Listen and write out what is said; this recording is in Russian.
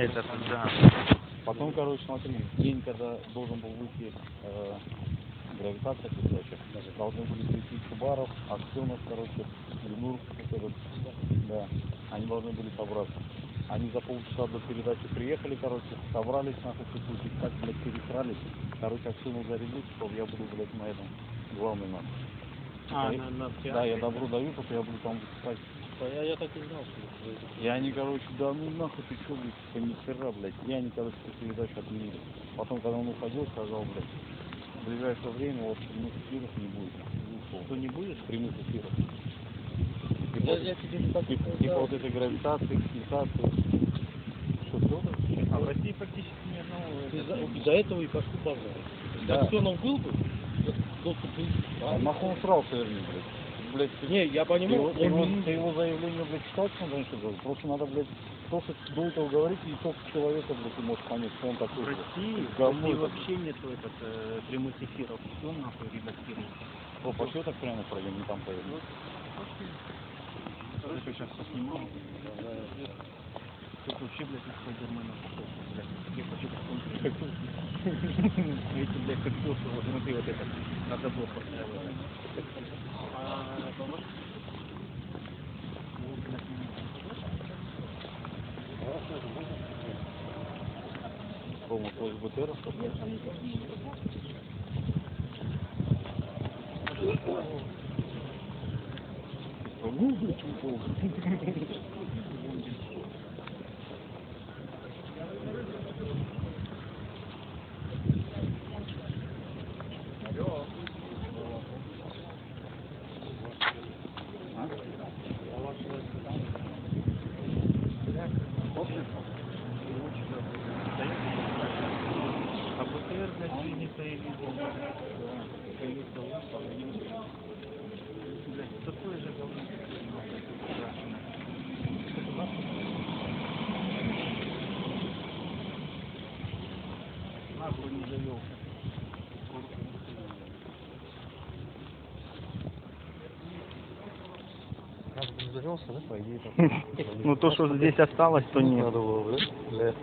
Это да. Потом, короче, смотри, день, когда должен был выйти э, гравитация передача, должны были прийти Чубаров, Аксенов, короче, Ленур, этот, да, они должны были собраться. Они за полчаса до передачи приехали, короче, собрались нахуй чуть-чуть, и так, блядь, пересрались. Короче, Аксенов зарядил, что я буду, блядь, на этом, главный нахуй. А, Я- на, на Да, я добро даю, только я буду там выступать. Я, я так и знал, что И они, короче, да ну нахуй ты что, блядь, типа ни хера, блядь. И они, короче, эту передачу отменили. Потом, когда он уходил, сказал, блядь, в ближайшее время вот прямых эфиров не будет. Ушел. Что не будешь? Прямых эфиров. Я, я тебе не так Типа, типа вот этой гравитации, эксплуатации. Что, что? А в России практически ни одного... Из-за этого и пошли пожары. Да. Аксенов был бы, доступ был. А нахуй он срался, вернее, блядь. Блядь, ты, Не, я ты его, понимаю, ты его, он ты его заявление, блядь, читал, что он раньше говорил? Просто надо, блядь, то, что до этого говорить, и только человека, блядь, ты можешь понять, что он такой. в Говно вообще нету этот, э, прямых эфиров. Все нахуй редактируется. О, пошли так прямо пройдем, не там поедем. Короче, сейчас посниму. Тут вообще, блядь, на Спайдермена похож, блядь. Я хочу посмотреть. Как то, что вот смотри, вот это, на забор поставил. А, поможешь? По-моему, БТР, что ли? Ну, блядь, А БТР, блядь, не появился. Появился лучше, а не Блядь, такое же говно. Нахуй не завелся. Завелся, да, по идее. Ну то, что здесь осталось, то нет. Надо было, да? Для...